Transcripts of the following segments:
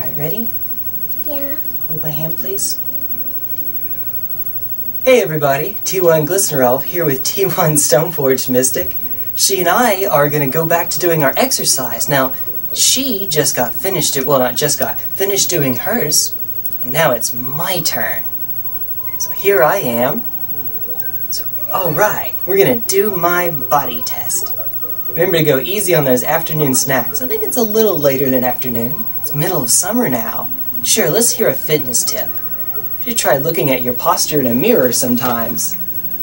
Alright, ready? Yeah. Hold my hand, please. Hey everybody, T1 Glistener Elf here with T1 Stoneforge Mystic. She and I are going to go back to doing our exercise. Now, she just got finished, it, well not just got, finished doing hers, and now it's my turn. So here I am. So, alright, we're going to do my body test. Remember to go easy on those afternoon snacks. I think it's a little later than afternoon. It's middle of summer now. Sure, let's hear a fitness tip. You should try looking at your posture in a mirror sometimes.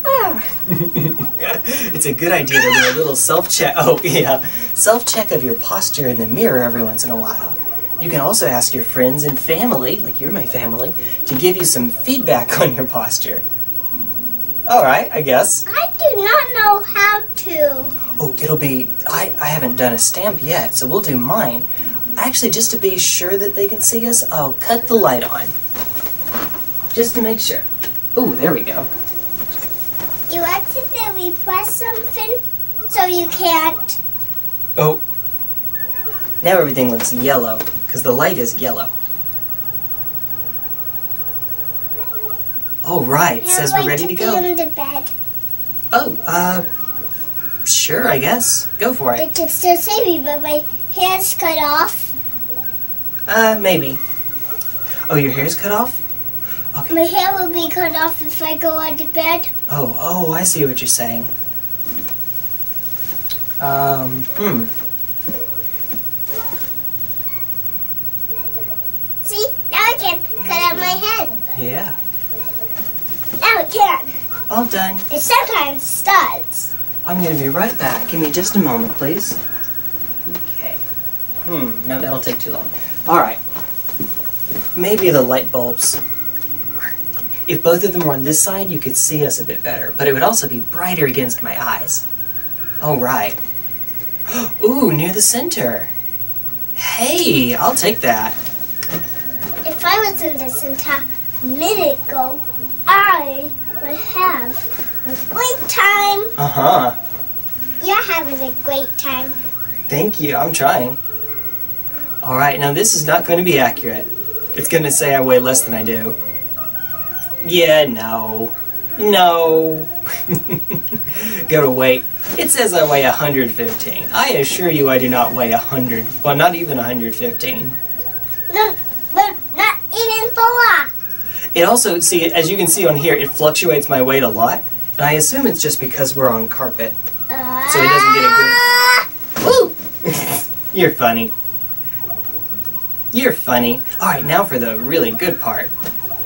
Ah. it's a good idea to do a little self-check. Oh, yeah. Self-check of your posture in the mirror every once in a while. You can also ask your friends and family, like you're my family, to give you some feedback on your posture. Alright, I guess. I do not know how to. Oh, it'll be. I, I haven't done a stamp yet, so we'll do mine. Actually, just to be sure that they can see us, I'll cut the light on. Just to make sure. Oh, there we go. You accidentally press something so you can't. Oh. Now everything looks yellow, because the light is yellow. All right, Now says we're ready to be go. on the bed. Oh, uh, sure, I guess. Go for They it. can still save me, but my hair's cut off. Uh, maybe. Oh, your hair's cut off? Okay. My hair will be cut off if I go on the bed. Oh, oh, I see what you're saying. Um, hmm. See? Now I can cut out my head. Yeah. Now it can. All done. It sometimes does. I'm gonna be right back. Give me just a moment, please. Okay. Hmm, no, that'll take too long. Alright. Maybe the light bulbs. If both of them were on this side, you could see us a bit better, but it would also be brighter against my eyes. Alright. Ooh, near the center. Hey, I'll take that. If I was in this entire minute ago, I would have great time. Uh huh. You're having a great time. Thank you, I'm trying. Alright, now this is not going to be accurate. It's going to say I weigh less than I do. Yeah, no. No. Go to weight. It says I weigh 115. I assure you I do not weigh 100. Well, not even 115. No, but not even four. It also, see, as you can see on here, it fluctuates my weight a lot. And I assume it's just because we're on carpet. Uh, So he doesn't get a Woo! You're funny. You're funny. Alright, now for the really good part.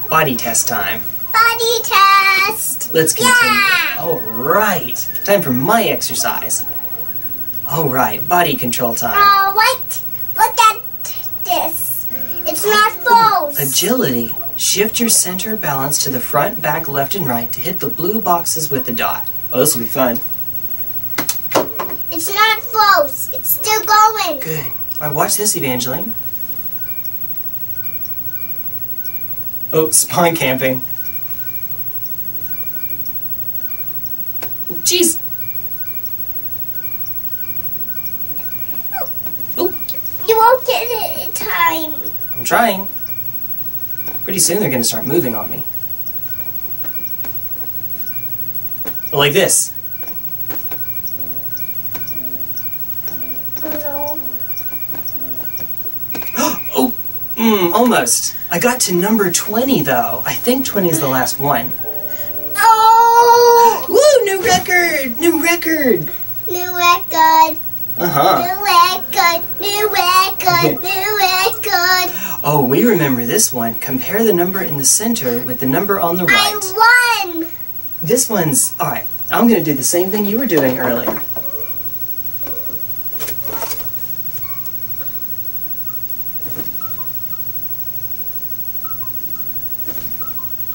Body test time. Body test. Let's continue. Yeah! Alright. Time for my exercise. Alright, body control time. Uh, what? Look at this. It's not false. Agility. Shift your center balance to the front, back, left, and right to hit the blue boxes with the dot. Oh, this will be fun. It's not close. It's still going. Good. Alright, watch this, Evangeline. Oh, spawn camping. Oh, Jeez. Oh, You won't get it in time. I'm trying. Pretty soon they're gonna start moving on me. Like this. Oh oh, mm, almost. I got to number 20 though. I think 20 is the last one. Oh! Woo, new record! New record! New record. Uh-huh. New record. New record. New record. Oh, we remember this one. Compare the number in the center with the number on the right. I won. This one's alright. I'm gonna do the same thing you were doing earlier.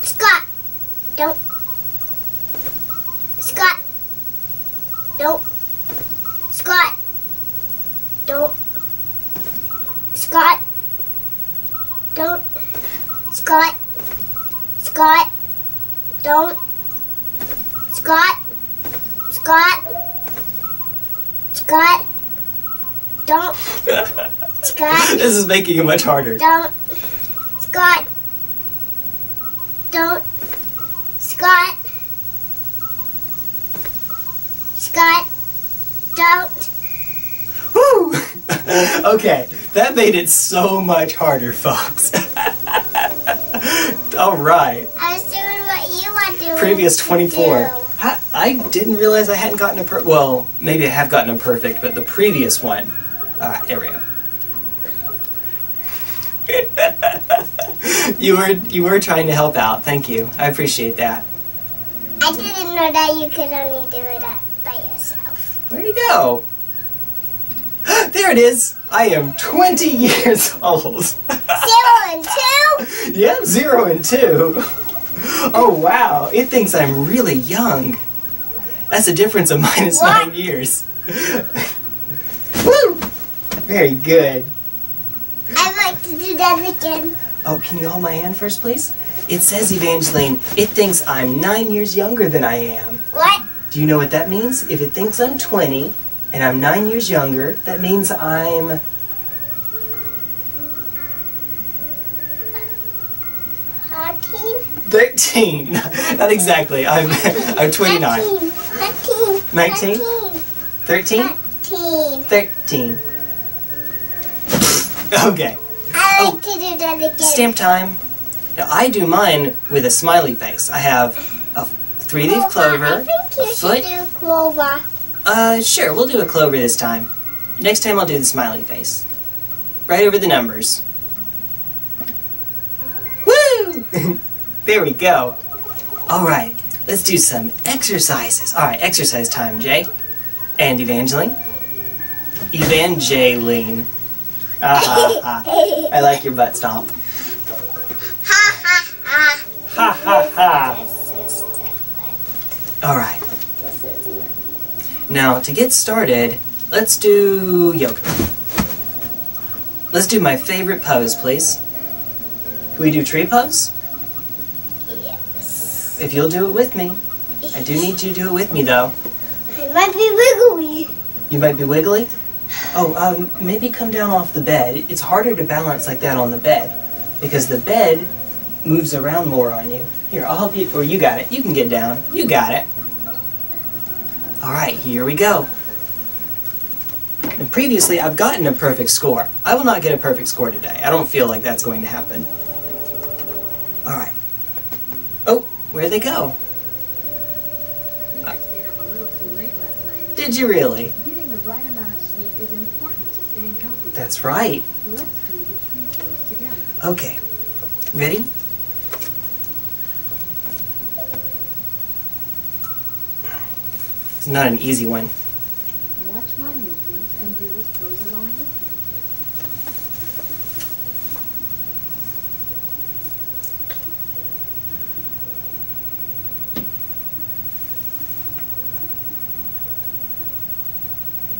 Scott. Don't. Scott. Don't. Scott. Don't. Scott. Don't. Scott. Scott. Don't. Scott. Scott. Scott. Don't. Scott, This is making it much harder. don't. Scott, don't. Scott, Scott, don't. Woo! okay, that made it so much harder, folks. All right, I was doing what you were doing. previous 24. do. I, I didn't realize I hadn't gotten a per. Well, maybe I have gotten a perfect, but the previous one. Uh, there we go. you were you were trying to help out. Thank you. I appreciate that. I didn't know that you could only do it by yourself. Where'd you go? there it is. I am 20 years old. Zero and two. Yep, zero and two. Oh wow, it thinks I'm really young. That's a difference of minus What? nine years. Woo! Very good. I'd like to do that again. Oh, can you hold my hand first, please? It says, Evangeline, it thinks I'm nine years younger than I am. What? Do you know what that means? If it thinks I'm 20 and I'm nine years younger, that means I'm. Thirteen. 13. Not exactly. I'm, I'm 29. Nineteen. Nineteen. 19? 13? Nineteen. 13. Okay. I Oh. like to do that again. Stamp time. Now, I do mine with a smiley face. I have a three leaf I clover. think you a should foot. do clover. Uh, sure, we'll do a clover this time. Next time I'll do the smiley face. Right over the numbers. Woo! there we go. Alright, let's do some exercises. Alright, exercise time, Jay. And Evangeline. Evangeline. Ah, ha, ha. I like your butt stomp. Ha ha ha. Ha ha ha. This is different. Alright, This is not. Now to get started, let's do yoga. Let's do my favorite pose, please. Can we do tree pose? Yes. If you'll do it with me. I do need you to do it with me, though. I might be wiggly. You might be wiggly. Oh, um, maybe come down off the bed. It's harder to balance like that on the bed because the bed moves around more on you. Here, I'll help you. Or you got it. You can get down. You got it. All right, here we go. And previously, I've gotten a perfect score. I will not get a perfect score today. I don't feel like that's going to happen. All right. Oh, where'd they go? I think I stayed up a little too late last night. Did you really? Getting the right amount of sleep is important to staying healthy. That's right. Let's do the tree together. Okay. Ready? It's not an easy one. Watch my movements and do this pose along with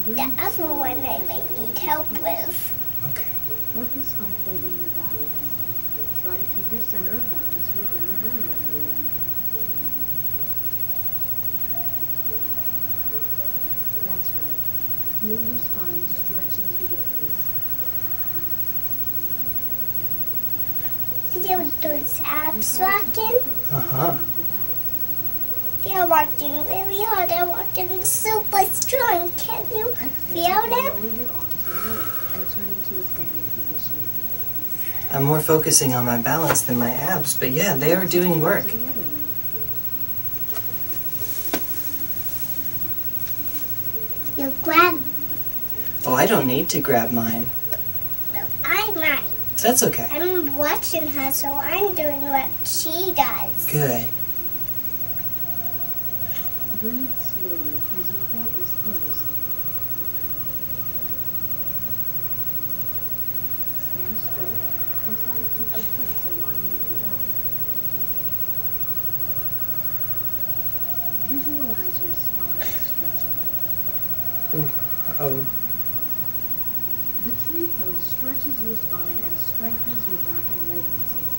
me. The other one I might need help with. Okay. Focus on holding your balance. Try to keep your center of balance within the abdominal area. That's right. Feel your spine stretching through the pose. Feel those abs working? Uh huh. They're working really hard. They're working super strong. Can you feel Exhale, them? lower your arms away and turn into a standing position. I'm more focusing on my balance than my abs, but yeah, they are doing work. To the other leg. You grab. Oh, I don't need to grab mine. No, I might. That's okay. I'm watching her, so I'm doing what she does. Good. Breathe slowly as you hold this pose. Stand straight and try to keep your hips aligned with your back. Visualize your spine stretching. Oh. The tree pose stretches your spine and strengthens your back and leg muscles.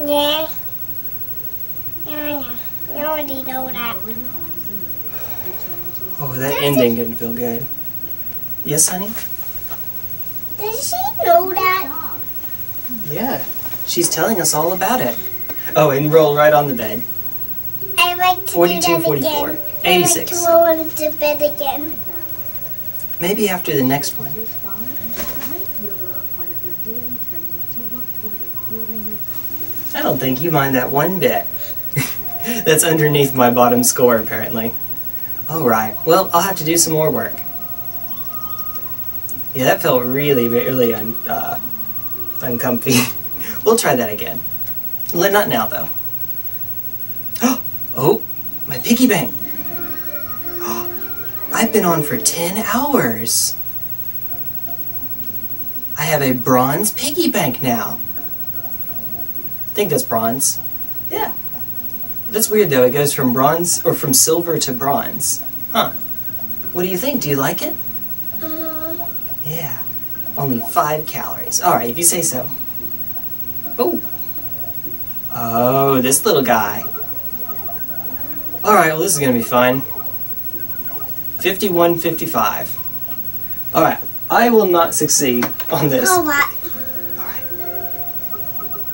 Yeah. Yeah, yeah. You already know that. Lower your arms and legs, returning to a Oh, that ending didn't feel good. Yes, honey? Does she know that? Yeah, she's telling us all about it. Oh, and roll right on the bed. I like to 42, do that 44, again. I like 86. to roll into bed again. Maybe after the next one. I don't think you mind that one bit. That's underneath my bottom score, apparently. Alright, well, I'll have to do some more work. Yeah, that felt really, really un- uh, uncomfy. we'll try that again. Not now, though. Oh, Oh, my piggy bank. I've been on for 10 hours. I have a bronze piggy bank now. I think that's bronze. Yeah. That's weird though. It goes from bronze or from silver to bronze. Huh. What do you think? Do you like it? Um, Yeah. Only five calories. Alright, if you say so. Oh. Oh, this little guy. Alright, well, this is gonna be fun. 51 55. Alright, I will not succeed on this. oh what? Alright.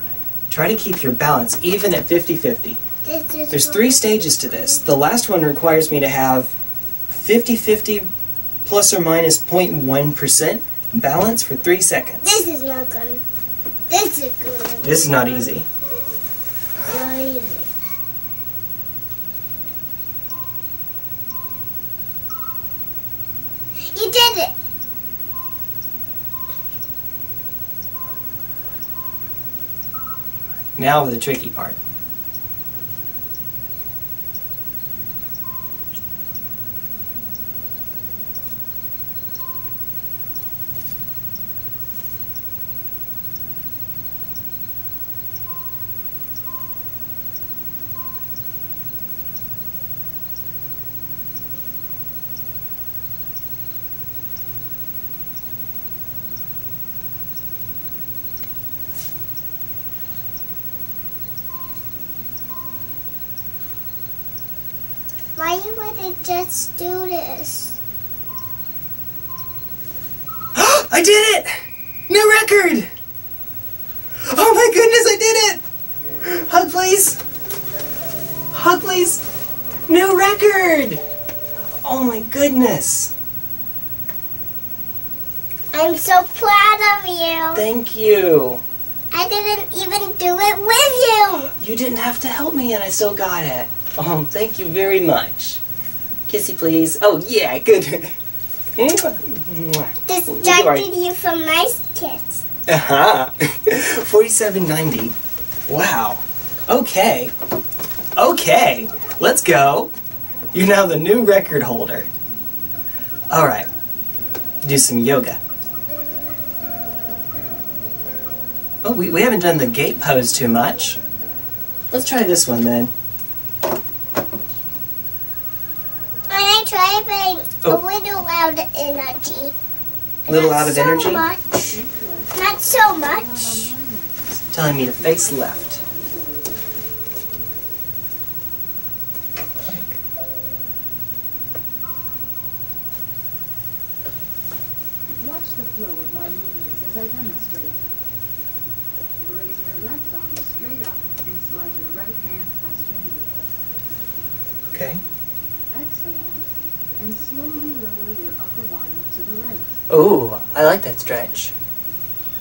Try to keep your balance even at 50 50. There's three stages to this. The last one requires me to have 50 50 plus or minus 0.1 balance for three seconds. This is not good. This is good. This is not easy. Now the tricky part. Why you just do this? I did it! New record! Oh my goodness, I did it! Hug, please! Hug, please! New record! Oh my goodness! I'm so proud of you. Thank you! I didn't even do it with you. You didn't have to help me and I still got it. Oh, thank you very much. Kissy, please. Oh, yeah, good. Distracted you from my kids. Uh-huh. 4790. Wow. Okay. Okay. Let's go. You're now the new record holder. All right. Do some yoga. Oh, we, we haven't done the gate pose too much. Let's try this one then. Oh. a little out of energy. A little Not out of so energy? Much. Not so much. It's Telling me to face left. Watch the flow of my movements as I demonstrate. Raise your left arm straight up and slide your right hand past your knee. Okay. Exhale and slowly lower your upper body to the right. Oh, I like that stretch.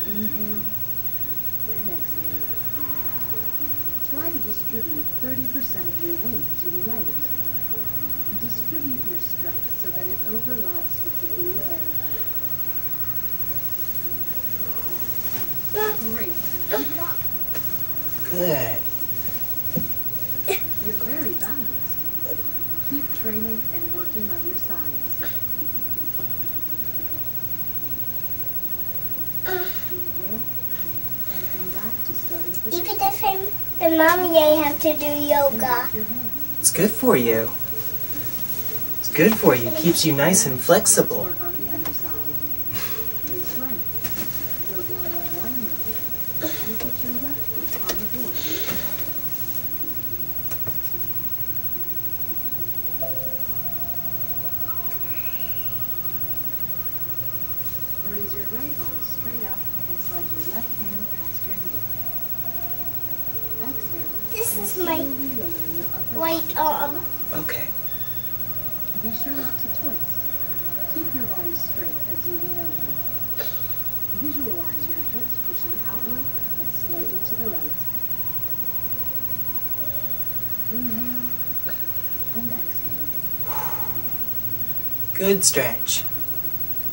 Inhale and exhale. Try to distribute 30% of your weight to the right. Distribute your strength so that it overlaps with the blue area. Great. Keep it up. Good. You're very balanced. Keep training and working on your sides. Inhale and come back to starting position. Even if I'm the mommy, I have to do yoga. drop your hands. It's good for you. It's good for you. Keeps you nice and flexible. Good stretch.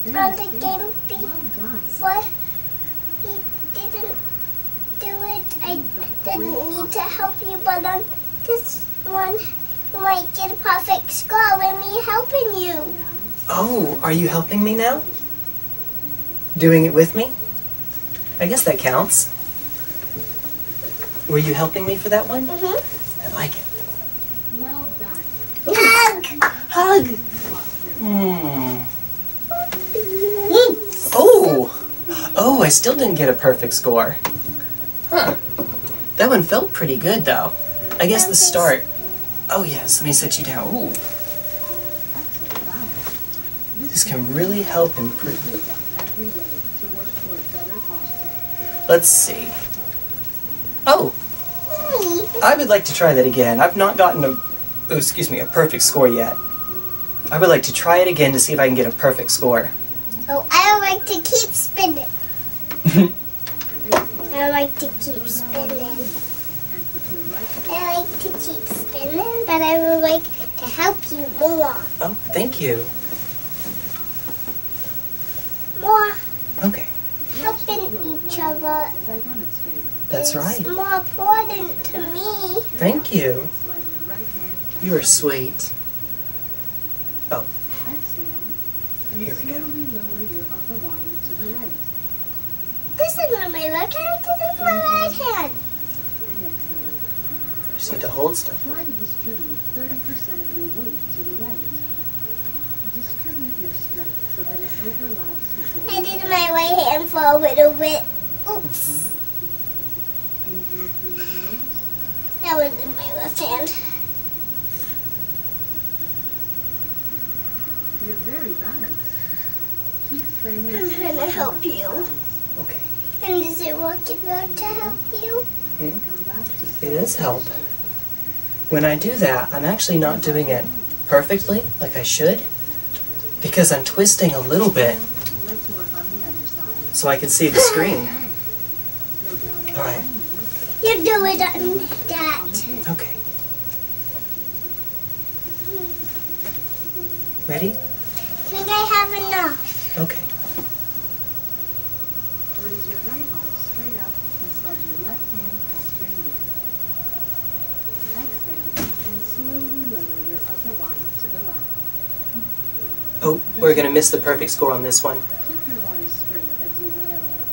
Very the game be- Well. Before he didn't do it, I didn't need to help you, but on this one, you might get a perfect score with me helping you. Oh, are you helping me now? Doing it with me? I guess that counts. Were you helping me for that one? Mm-hmm. I like it. well done. Hug! Hug! Hmm. Oh! Oh, I still didn't get a perfect score. Huh. That one felt pretty good, though. I guess the start. Oh, yes, let me set you down. Ooh, this can really help improve. Sit down every day to work toward better posture. Let's see. Oh, I would like to try that again. I've not gotten a, oh, excuse me, a perfect score yet. I would like to try it again to see if I can get a perfect score. Oh, I would like to keep spinning. I like to keep spinning. And put your right foot I like to keep spinning, but I would like to help you more. Oh, thank you. More Okay, helping each other as I demonstrate. that's right. more important to me. Thank you. Slide your right hand You are sweet. Exhale. And Here we go. slowly lower your upper body to the right. This is not my left hand, this is my right hand. And exhale. Just need to hold stuff. Try to distribute 30% of your weight to the right. Distribute your strength so that it overlaps with I your did my right hand for a little bit. Oops, Inhale through your nose. that was in my left hand. You're very balanced. I'm trying to help you. Okay. And is it work it out to help you? Come back to It does help. When I do that, I'm actually not doing it perfectly, like I should, because I'm twisting a little bit Let's work on the other side. so I can see the screen. All right. You do it on that. Okay. Ready? I think I have enough. Okay. Raise your right arm straight up and slide your left hand past your knee. Exhale and slowly lower your upper body to the left. Oh, we're gonna miss the perfect score on this one. Keep your body straight as you lean over.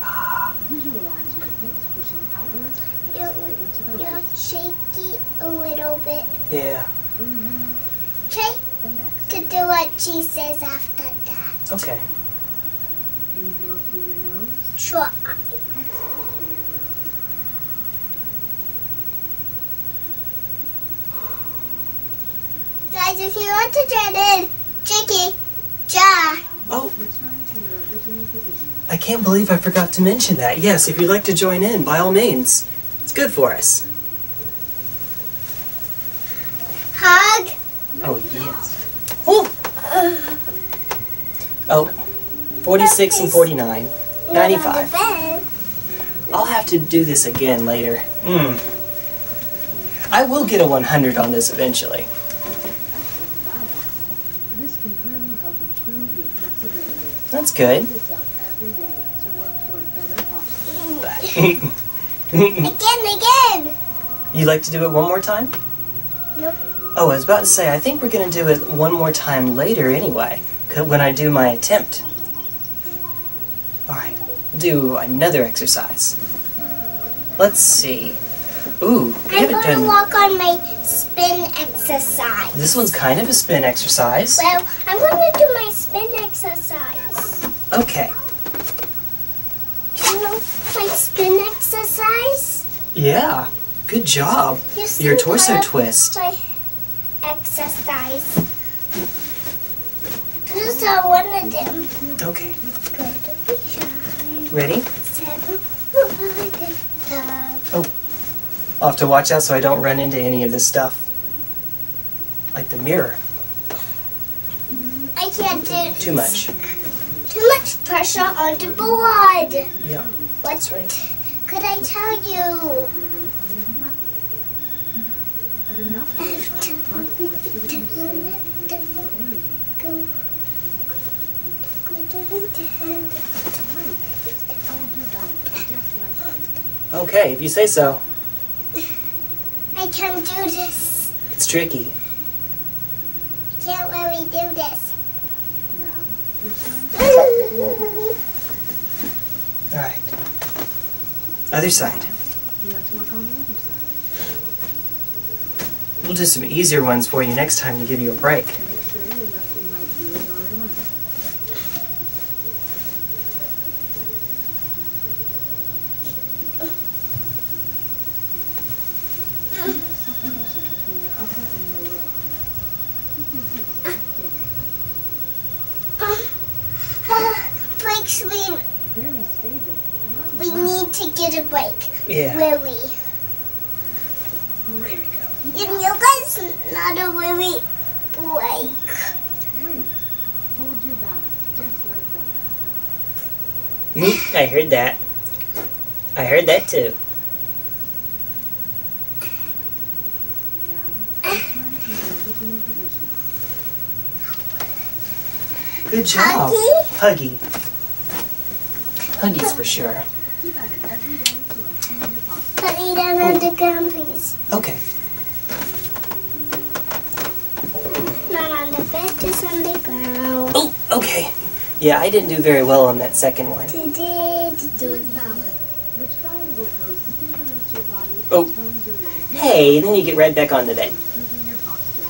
Ah, Visualize your hips pushing outward and You're- slightly to the You're right. shaky a little bit. yeah. Inhale Try and to do what she says after that. It's okay. Inhale through your nose. Try. Exhale through your nose. Guys, if you want to join in, Chicky, Ja. Oh, Return to your original position. I can't believe I forgot to mention that. Yes, if you'd like to join in, by all means. It's good for us. Hug. Oh, yes. Oh! Oh, 46 and 49. Not on the 95. I'll have to do this again later. Hmm. I will get a 100 on this eventually. Excellent balance. This can really help improve your flexibility. That's good. this up every day to work toward. Again, again. you like to do it one more time? Nope. Oh, I was about to say, I think we're going to do it one more time later anyway, c- when I do my attempt. Alright, do another exercise. Let's see. Ooh, we I'm haven't going to done. walk on my spin exercise. This one's kind of a spin exercise. Well, I'm going to do my spin exercise. Okay, You know my spin exercise? yeah, good job. You Your torso twist. My exercise. This is one of them. Okay, Good to be shy. Ready? Seven. Top. Oh. I'll have to watch out so I don't run into any of this stuff. Like the mirror. I can't do Too much. too much pressure on the board. Yeah, What that's right. could I tell you? But enough I have to front Okay, if you say so. I can't do this. It's tricky. I can't really do this. To Alright. Other side. let's work on the other side. We'll do some easier ones for you next time to give you a break. Heard that. I heard that too. Now, return to your original position. Good job. Huggy? Huggy. Huggies for sure. Keep at it every day to improve your posture. Put me down on the ground, please. Okay. Not on the bed, just on the ground. Oh, okay. Yeah, I didn't do very well on that second one. Good balance. The triangle pose stimulates your body and Oh. Hey, then you get right back onto that. improving your posture.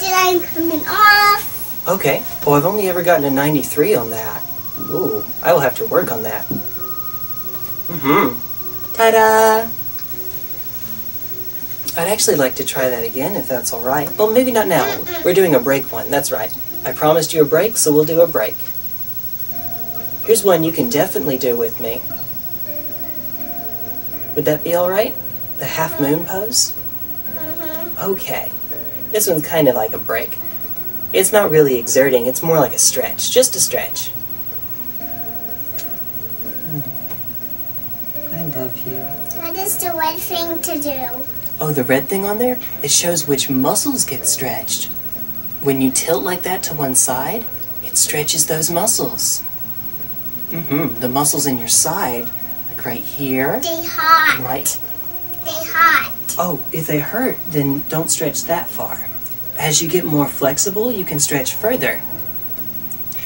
Did I coming off? Okay. Well, I've only ever gotten a 93 on that. Ooh, I will have to work on that. Mm-hmm. Ta-da! I'd actually like to try that again if that's alright. Well, maybe not now. We're doing a break one, that's right. I promised you a break, so we'll do a break. Here's one you can definitely do with me. Would that be alright? The half moon pose? Mm-hmm. Okay. This one's kind of like a break. It's not really exerting, it's more like a stretch. Just a stretch. I love you. What is the red thing to do? Oh, the red thing on there? It shows which muscles get stretched. When you tilt like that to one side, it stretches those muscles. Mm-hmm. The muscles in your side, like right here, They hot. right. They hot. Oh, if they hurt, then don't stretch that far. As you get more flexible, you can stretch further.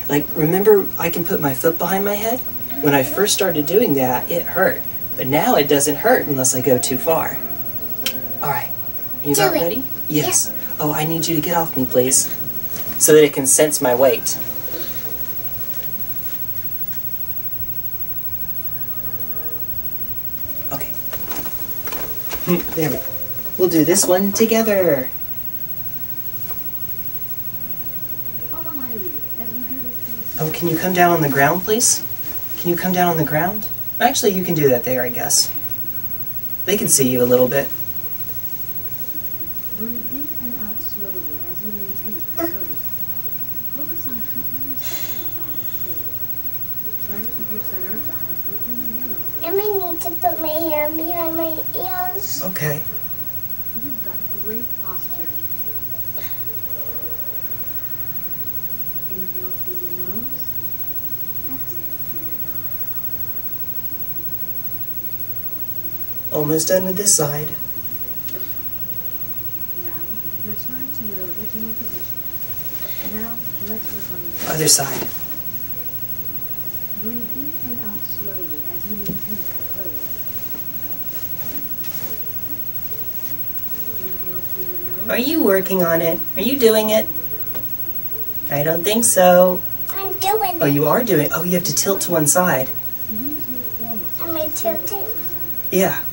Like, remember, I can put my foot behind my head? When I first started doing that, it hurt. But now it doesn't hurt unless I go too far. Alright, are you Do about it. ready? Yes. Oh, I need you to get off me, please. So that it can sense my weight. Okay. There we go. We'll do this one together. Oh, can you come down on the ground, please? Can you come down on the ground? Actually, you can do that there, I guess. They can see you a little bit. Breathe in and out slowly as you maintain the pose. Focus on keeping your center of balance stable. Try to keep your center of balance within the yellow. I might need to put my hand behind my ears. Okay. You've got great posture. Inhale through your nose. Exhale through your nose. Almost done with this side. Now, return to your original position. Now, let's work on the Other side. Breathe in and out slowly as you maintain the pose. Inhale through your nose. Are you working on it? Are you doing it? I don't think so. I'm doing oh, it. Oh, you are doing Oh, you have to tilt to one side. Use your foremost. Am I tilting? Yeah.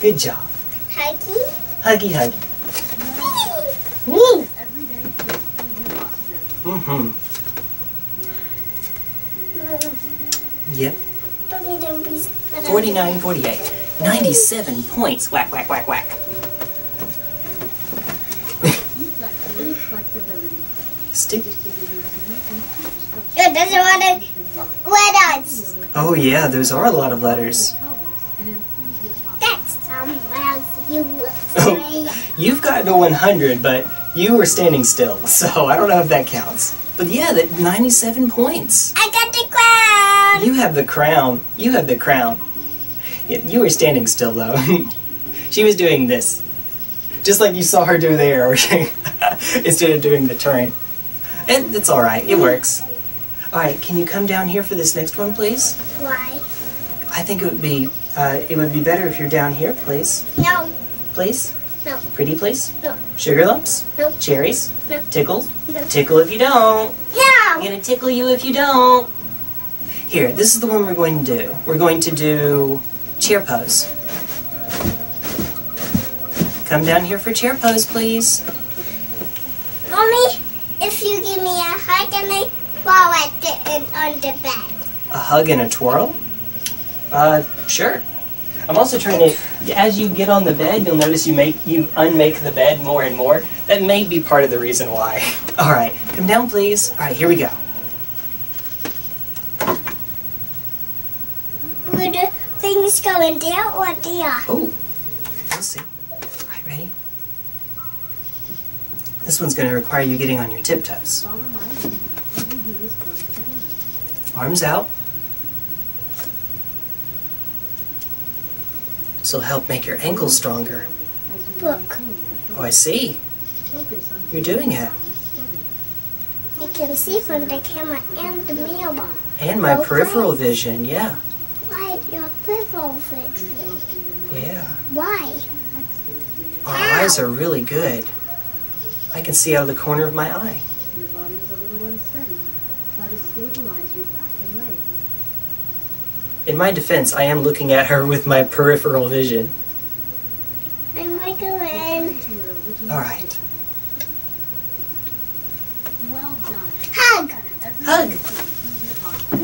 Good job. Huggy. Huggy, huggy. Woo! Every day to improve your posture. Mm-hmm. Yep. Don't need to be. 49, 48. 97 points. Whack, whack, whack, whack. You've got great flexibility. Stick. Distribute your routine and keep structure. It doesn't want to. What else? Oh, yeah, those are a lot of letters. You've gotten to 100, but you were standing still, so I don't know if that counts. But yeah, that 97 points. I got the crown. You have the crown. You have the crown. Yeah, you were standing still, though. she was doing this. Just like you saw her do there, instead of doing the turn. And it's alright, it works. Alright, can you come down here for this next one, please? Why? I think it would be, uh, it would be better if you're down here, please. No. Please? No. Pretty place? No. Sugar lumps? No. Cherries? No. Tickle? No. Tickle if you don't. I'm gonna tickle you if you don't. Here, this is the one we're going to do. We're going to do chair pose. Come down here for chair pose, please. Mommy, if you give me a hug and I fall at the end on the bed. A hug and a twirl? Uh, sure. I'm also trying to, as you get on the bed, you'll notice you make you unmake the bed more and more. That may be part of the reason why. All right, come down, please. All right, here we go. Would the things going there or there? Oh, let's see. All right, ready? This one's going to require you getting on your tiptoes. Arms my lead. Every beat is close together. Arms out. This will help make your ankles stronger. Look. Oh, I see. You're doing it. You can see from the camera and the mirror. And my Okay. peripheral vision, yeah. Why your peripheral vision? Yeah. Why? Our eyes are really good. I can see out of the corner of my eye. Your body is a little unsteady. Try to stabilize your back and legs. In my defense, I am looking at her with my peripheral vision. I'm wiggling. Return to All right. Well done. Hug. Hug. day to improve your posture.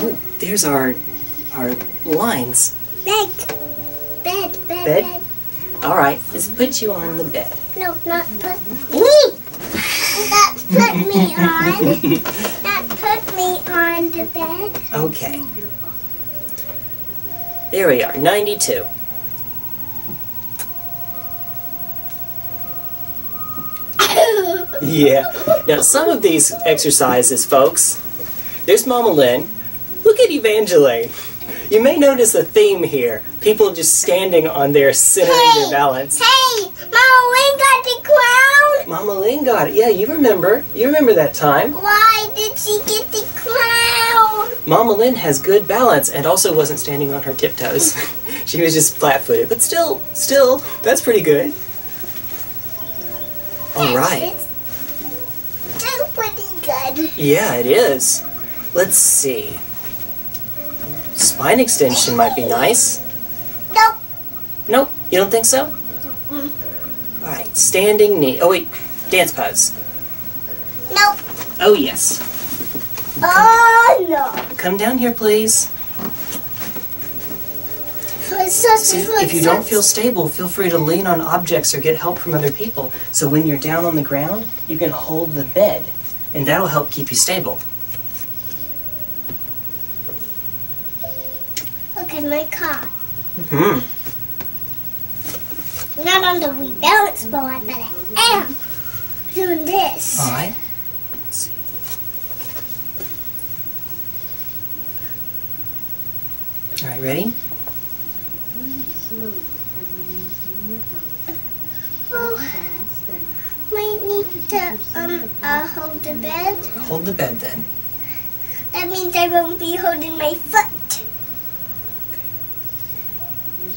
Woo. There's our our lines. Bed. Bed. Bed. Bed? Bed. All right, let's put you on the bed. No, not put me. Not put me on. Me on the bed. Okay, there we are, 92. Yeah. Now, some of these exercises, folks, there's Mama Lynn. Look at Evangeline. You may notice a theme here. People just standing on their centering their balance. hey, Mama Wing got the crown. Mama Lynn got it. Yeah, you remember. You remember that time. Why did she get the crown? Mama Lynn has good balance and also wasn't standing on her tiptoes. she was just flat footed. But still, still, that's pretty good. All right. Still pretty good. Yeah, it is. Let's see. Spine extension might be nice. Nope. Nope, you don't think so? Mm. Alright, standing knee. Oh, wait, dance pose. Nope. Oh, yes. Oh no. Come down here, please. See, if you don't feel stable, feel free to lean on objects or get help from other people. So when you're down on the ground, you can hold the bed, and that'll help keep you stable. Okay, my car. Hmm. Not on the Wii Balance board, but I am doing this. Alright. Alright, ready? Breathe slowly as you maintain your pose. Oh, might need to um uh, hold the bed. Hold the bed then. That means I won't be holding my foot.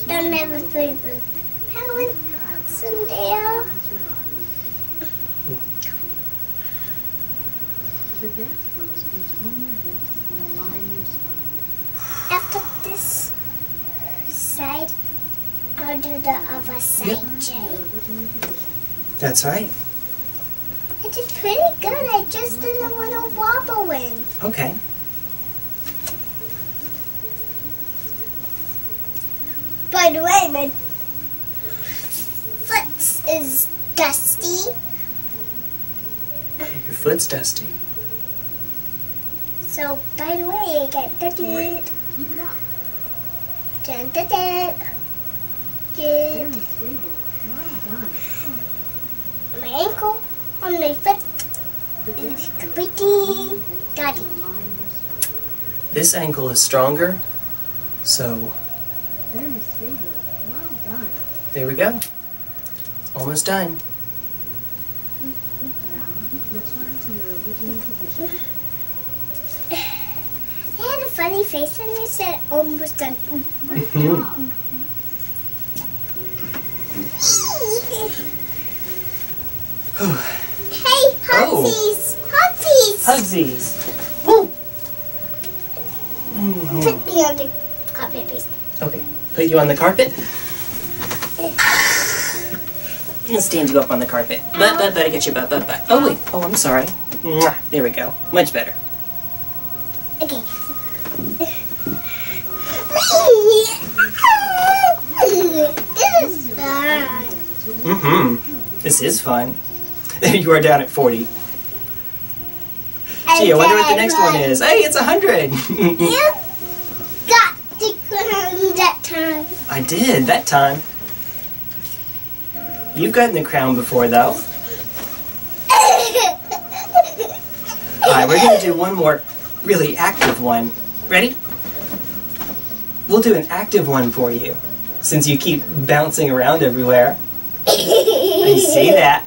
Don't ever put the balance in there. Balance your body. advanced pose, can tone your hips and align your spine. After this side, I'll do the other side, Yep. Jay. Your original position. That's right. I did pretty good. I just did a little wobble in. Okay. By the way, my foot is dusty. Your foot's dusty. So, by the way, I got the dude. Keep it up. Dun, dun, dun. Good. stable. Well done. My ankle on my foot is dance pose, squeaky. Got it. align your spine. This ankle is stronger, so Very stable. Well done. there we go. Almost done. Now, return to your original position. I had a funny face when you said almost done. Great Mhm. hey, Hugsies! Hugsies! Hugsies. Woo! Mhm. Put me on the carpet, please. Okay, put you on the carpet. I'm gonna stand you up on the carpet. Butt, butt, butt, I get your butt, butt, butt. Oh, wait. Oh, I'm sorry. Mwah. There we go. Much better. Okay. this is fun. Mm-hmm. This is fun. you are down at 40. Gee, I wonder what the next one is. Hey, it's 100. You got the crown that time. I did, that time. You've gotten the crown before, though. Alright, we're gonna do one more really active one. Ready? We'll do an active one for you, since you keep bouncing around everywhere. I see that.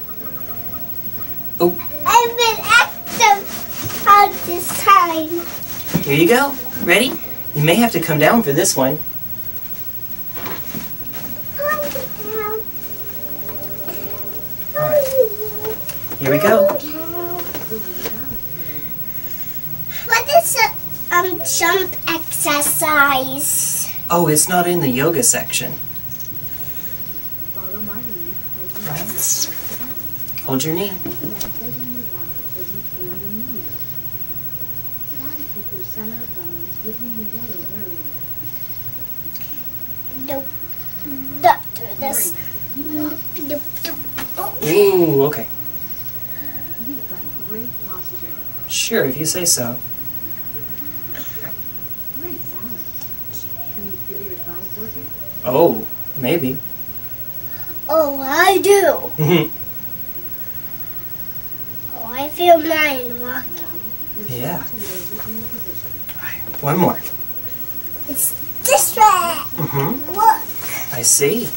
Oh, I've been active all this time. here you go. Ready? You may have to come down for this one. Here we go. What is a um jump exercise? Oh, it's not in the yoga section. Follow my lead as you Right. Hold your knee. Bending your balance as you turn your knee. Try to keep your center of balance within the yellow area. Nope. Not this. Nope. Nope. Oh. Ooh, okay. You've got great posture. Sure, if you say so. Great balance. Can you feel your thighs working? Oh, maybe. Oh, I do. Oh, I feel mine walk. Now, return Yeah. to your original position. One more. It's this way. Mm-hmm. Look. I see.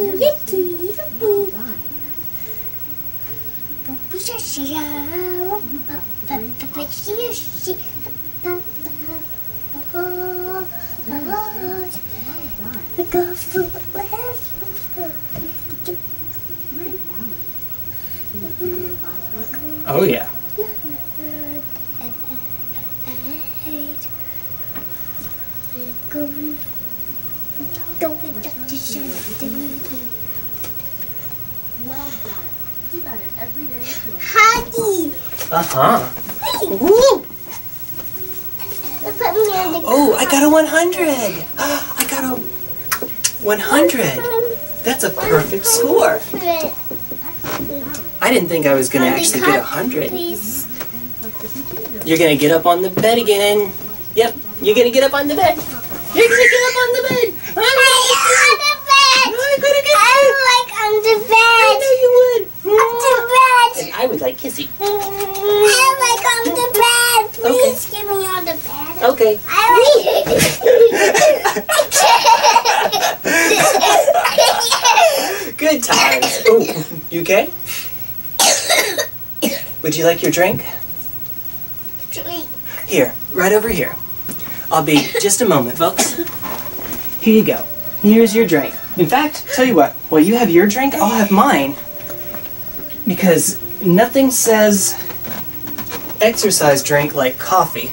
Oh. Great Uh-huh. Woo! Put me on the Oh, I got a 100. I got a 100. That's a perfect score. I didn't think I was going to actually get a 100. You're going to get up on the bed again. Yep, you're going to get up on the bed. You're going to get up on the bed. Okay. Good times. Oh, you okay? Would you like your drink? Here, right over here. I'll be just a moment, folks. Here you go. Here's your drink. In fact, tell you what, while you have your drink, I'll have mine. Because nothing says exercise drink like coffee.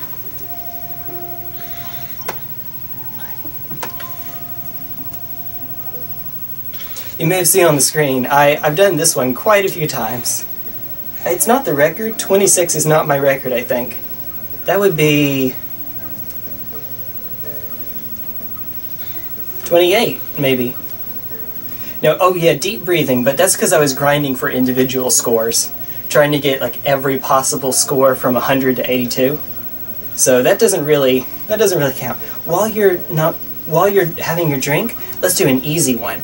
You may have seen on the screen, I, I've done this one quite a few times. It's not the record. 26 is not my record, I think. That would be 28, maybe. No, oh yeah, deep breathing, but that's because I was grinding for individual scores, trying to get like every possible score from 100 to 82. So that doesn't really that doesn't really count. While you're not while you're having your drink, let's do an easy one.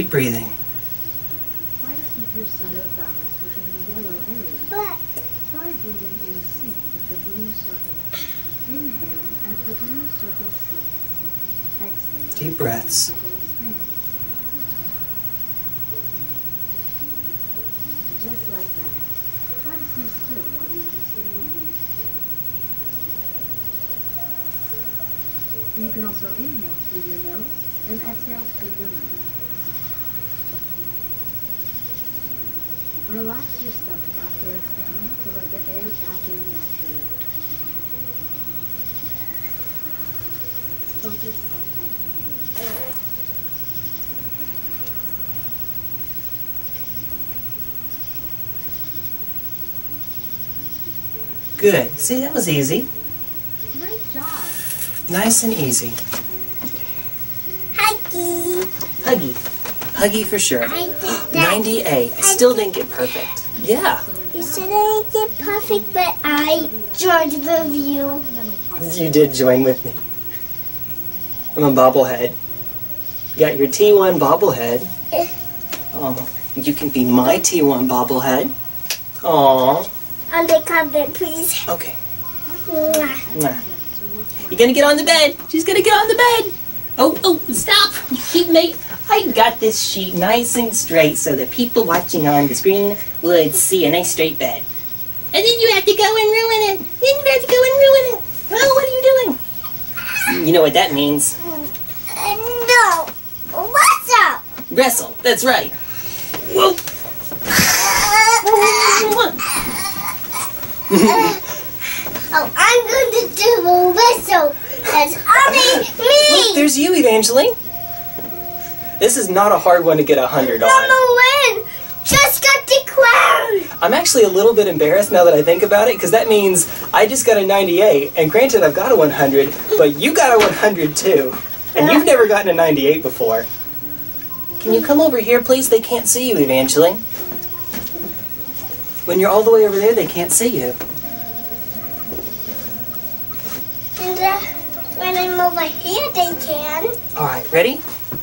Deep breathing. Try to keep your center of balance within the yellow area. Try breathing in sync with the blue circle. Inhale as the blue circle shrinks. Exhale. Deep breaths. Just like that. Try to stay still while you continue breathing. You can also inhale through your nose and exhale through your mouth. Relax your stomach after exhaling to let the air back in naturally. Focus on exhaling. Good. See, that was easy. Great job! Nice and easy. Huggy. Huggy. Huggy for sure. I. 98. I still didn't get perfect. Yeah. You said I didn't get perfect, but I joined the view. You did join with me. I'm a bobblehead. Got your T1 bobblehead. Oh, you can be my T1 bobblehead. Aw. Undercover, please. Okay. Mwah. Mwah. You gonna get on the bed? She's gonna get on the bed. Oh, oh, stop! You keep me. I got this sheet nice and straight so that people watching on the screen would see a nice straight bed. And then you have to go and ruin it. Then you have to go and ruin it. Oh, what are you doing? You know what that means. Uh, no. What's up? Wrestle. That's right. Whoa. oh, I'm going to do a whistle. That's only Look, me. there's you, Evangeline. This is not a hard one to get a hundred on. Number one. Just got the crown. I'm actually a little bit embarrassed now that I think about it, because that means I just got a 98, and granted I've got a 100, but you got a 100 too, and you've never gotten a 98 before. Can you come over here, please? They can't see you, Evangeline. When you're all the way over there, they can't see you. And uh, when I'm over here, they can. All right, ready?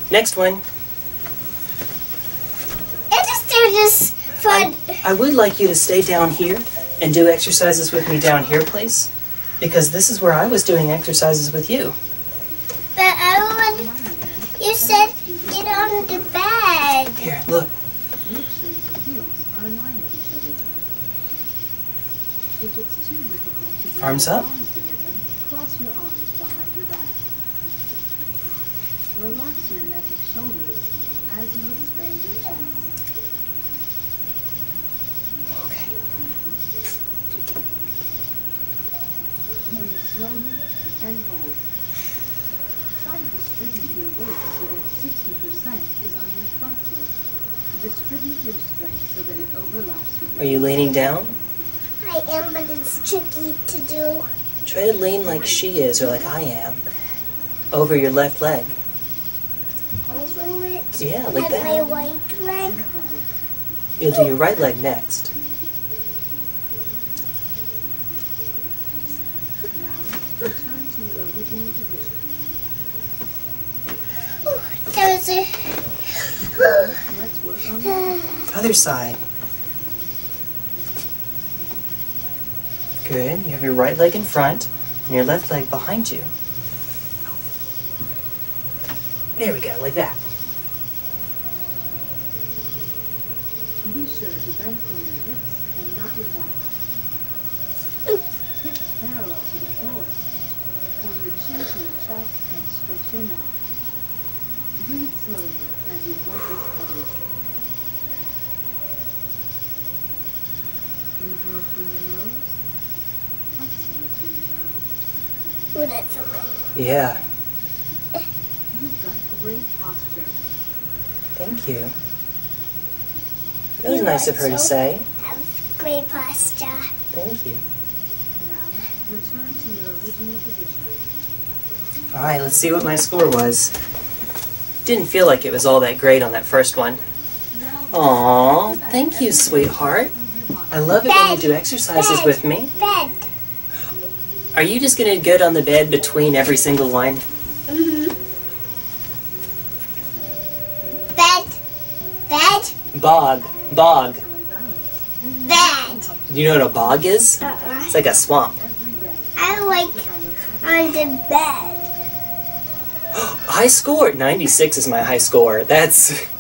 Next one. I just do this for. I would like you to stay down here and do exercises with me down here, please, because this is where I was doing exercises with you. But I would. You said get on the bed. Here, look. Make sure your heels are in line with each other. If it's too difficult to bring Arms up. cross your arms behind your back. Relax your neck and shoulders as you expand your chest. Okay. Breathe slowly and hold. Try to distribute your weight so that 60% is on your front foot. Distribute your strength so that it overlaps with Are you leaning down? I am, but it's tricky to do. Try to lean like she is, or like I am, over your left leg. It. Yeah, like and that. my right leg. You'll do your right leg next. Now, return to your original position. There's a. Let's work on Other side. Good. You have your right leg in front and your left leg behind you. There we go, like that. Sure to bend from your hips and not your back. Hips parallel to the floor. Pull your chin to your chest and stretch your neck. Breathe slowly as you work this pose. Inhale through the nose. Exhale through the mouth. Ooh, that's so good. Yeah, You've got great posture. thank you. That was You nice of her to say. Have great pasta. Thank you. Now, return to your original position. Alright, let's see what my score was. Didn't feel like it was all that great on that first one. Now, Aw, thank you, sweetheart. I love it when you do exercises with me. Bed. Are you just gonna get on the bed between every single line? Mm-hmm. Bed. Bed. Bog. Bog. balance. Bed. You know what a bog is? Uh-uh. It's like a swamp. I like on the bed. High score! 96 is my high score. That's.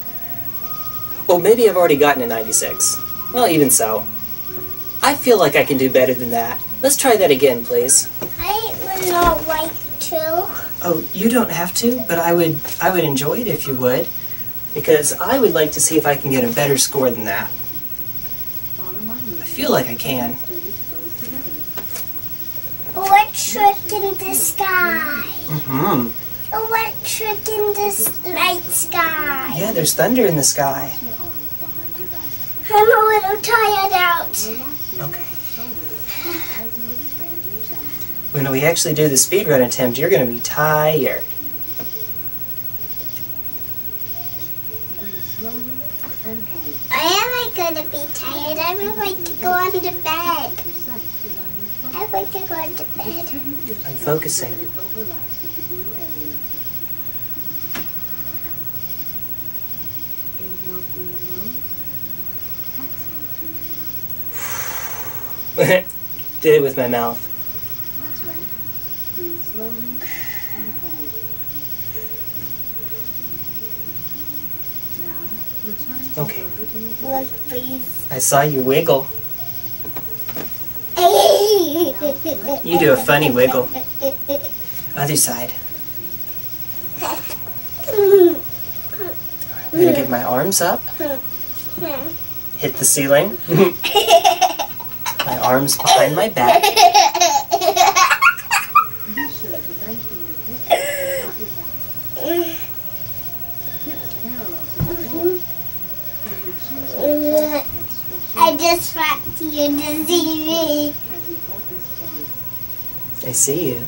Well, maybe I've already gotten a 96. Well, even so. I feel like I can do better than that. Let's try that again, please. I would not like to. Oh, you don't have to, but I would I would enjoy it if you would. Because I would like to see if I can get a better score than that. Follow my movement. I feel like I can. Do this pose. Electric in the sky. Mm-hmm. Electric in the night sky. Yeah, there's thunder in the sky. Your arms behind your back. I'm a little tired out. Okay. shoulders as you expand your chest. When we actually do the speed run attempt, you're gonna be tired. And hold. I am gonna be tired. I would like to go on to bed. Percent is on your phone. I'd like to go on to bed. I'm focusing. so it with the. Inhale through the nose. Exhale through your mouth. Did it with my mouth. Okay. Look, please. I saw you wiggle. You do a funny wiggle. Other side. I'm gonna get my arms up, hit the ceiling. my arms behind my back. Pose. I see you.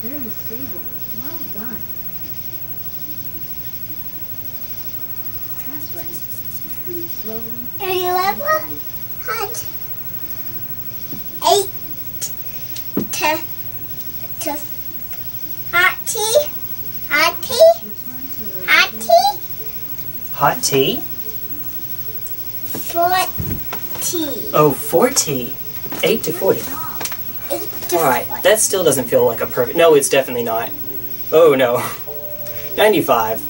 Very stable. Well done. That's right. Breathe slowly. Are you level? Hot. Eight. To. To. Hot tea. Hot tea. Return to your Hot tea. Hot tea? Four tea. Oh, 40. 8 to 40. job. Eight to Alright, that still doesn't feel like a perfect. No, it's definitely not. Oh no. 95.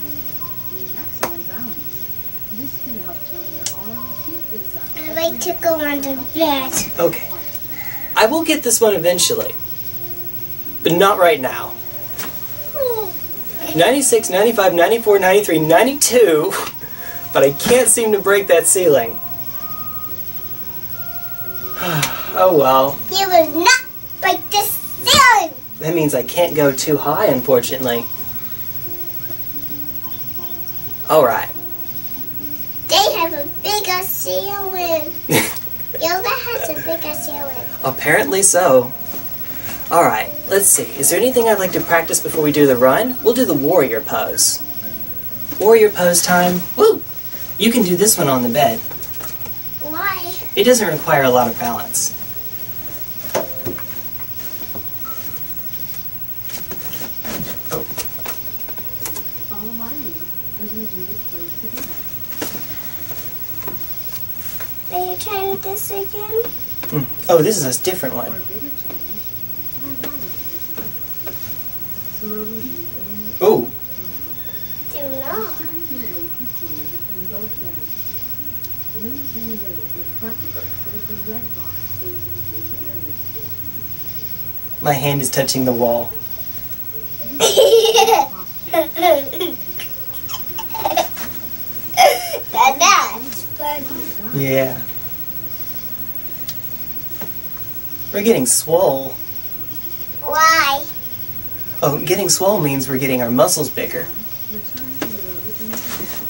Excellent balance. This can help tone your arms, keep this up. I'd like to go on to bed. Okay. I will get this one eventually. But not right now. Hmm. 96, 95, 94, 93, 92. But I can't seem to break that ceiling. oh well. You will not break the ceiling. That means I can't go too high, unfortunately. Alright. They have a bigger ceiling. Yoga has a bigger ceiling. Apparently so. Alright, let's see. Is there anything I'd like to practice before we do the run? We'll do the warrior pose. Warrior pose time. Woo! You can do this one on the bed. Why? It doesn't require a lot of balance. Oh, Follow my lead as we do this pose you trying this again? mm. oh, this is a different one. a bigger challenge, try riding this. Slowly breathe in. Oh, Do not. Distribute your weight equally between both legs. Maintain weight with front foot so that the red bar stays in the blue area. my hand is touching the wall. Yeah. We're getting swole. Why? Oh, getting swole means we're getting our muscles bigger. Return to your original position.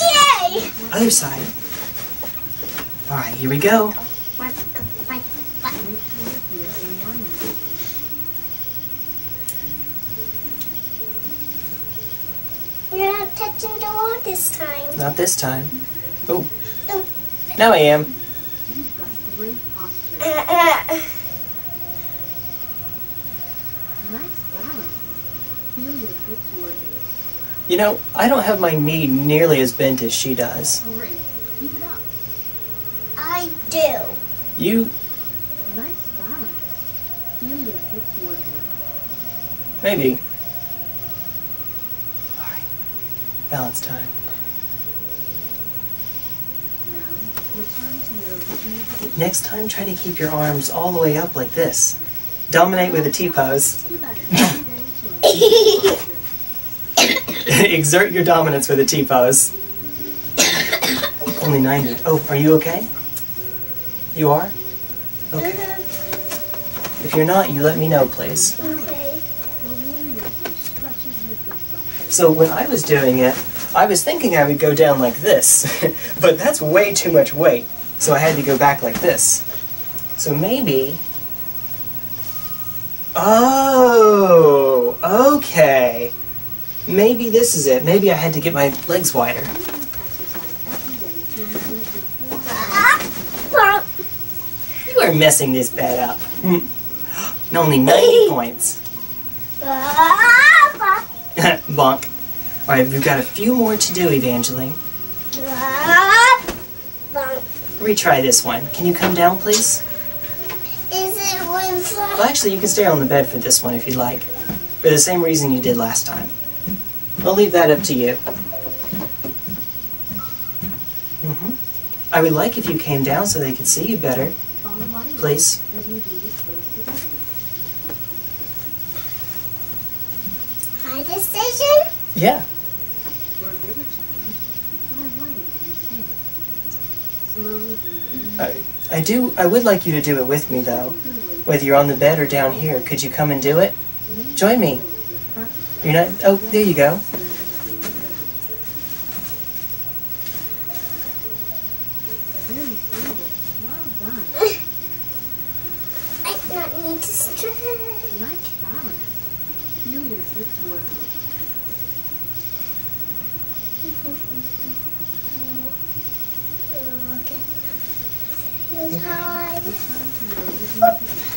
Yay! Other side. Alright, here we go. You're not touching the wall this time. Not this time. Oh, Oh. now I am. Know, I don't have my knee nearly as bent as she does. Oh, Great. Keep it up. I do. You, Nice balance. Feel your hips working. maybe. Alright, balance time. Now, return to your original. Next time, try to keep your arms all the way up like this. Dominate with a T pose. Do that every day to improve posture. Exert your dominance with a T pose. Only 90. Oh, are you okay? You are? Okay. Mm-hmm. If you're not, you let me know, please. Okay. The warrior pose stretches your hip flexors. So when I was doing it, I was thinking I would go down like this, but that's way too much weight. So I had to go back like this. So maybe. Oh, okay. Maybe this is it. Maybe I had to get my legs wider. Exercise every day to improve your core You are messing this bed up. And Only 90 points. Bonk. Alright, we've got a few more to do, Evangeline. Retry this one. Can you come down, please? Is it with Well, actually, you can stay on the bed for this one if you'd like. For the same reason you did last time. I'll leave that up to you. hmm I would like if you came down so they could see you better, Follow my lead please. as this pose my decision? Yeah. For a bigger challenge, try widening your stance. Slowly breathe in. I, I do. I would like you to do it with me, though. Whether you're on the bed or down here, could you come and do it? Join me. You're not. Oh, there you go. Very stable. Well done. I do not need to stretch. Nice balance. Feel your hips working. Feels hard. Return to your original position.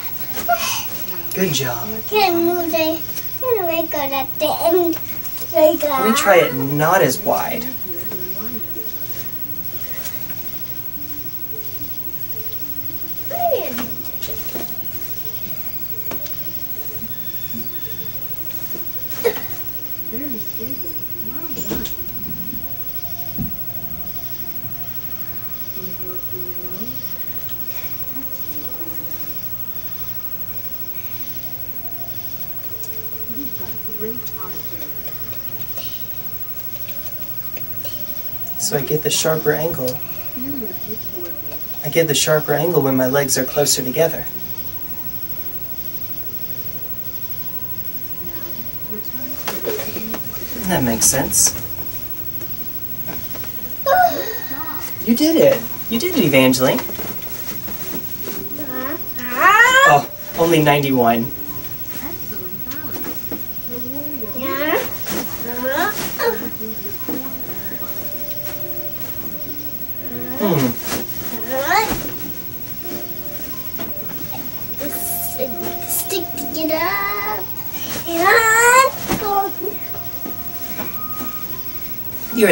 Now, Good job. Can move the gonna make it at the end. Like Let me try it not as wide. So I get the sharper angle. Feel your hips working. I get the sharper angle when my legs are closer together. Now, return to your original position. That makes sense. You did it. You did it, Evangeline. Ah. Oh, only 91.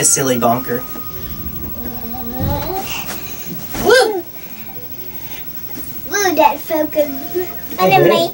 A silly bonker. Woo! Woo, that felt good. And